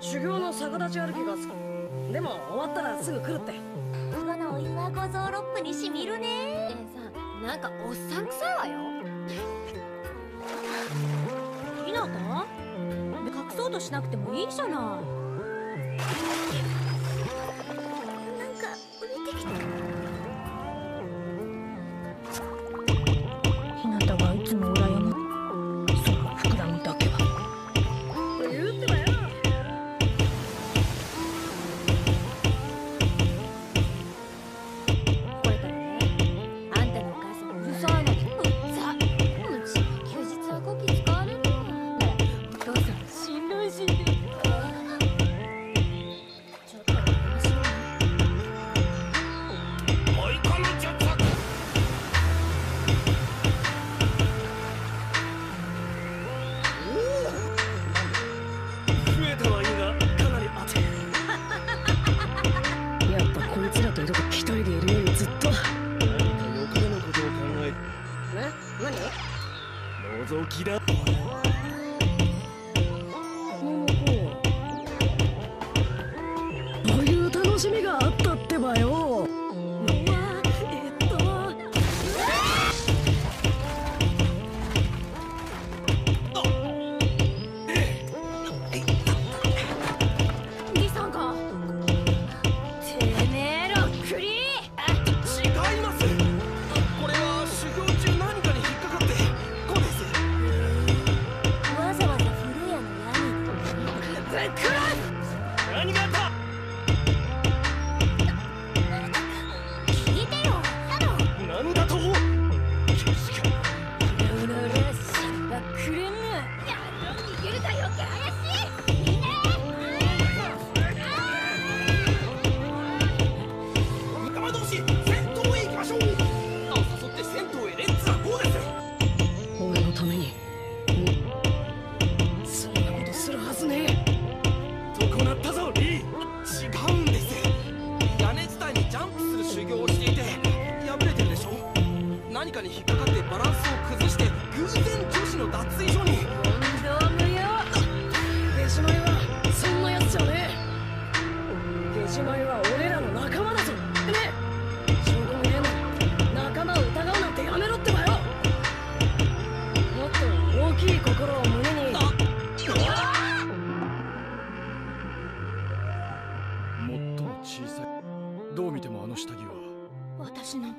修行の逆立ち歩きが好き。でも終わったらすぐ来るって。このお湯は五臓六腑にしみるね。えさなんかおっさん臭いわよ。ひなた？隠そうとしなくてもいいじゃない何？覗きだ。に引っかかってバランスを崩して偶然女子の脱衣所に。コンドームよゲシマイはそんなやつじゃねえゲシマイは俺らの仲間だぞね証拠もねえのに仲間を疑うなんてやめろってばよもっと大きい心を胸に最も小さい。どう見てもあの下着は。私の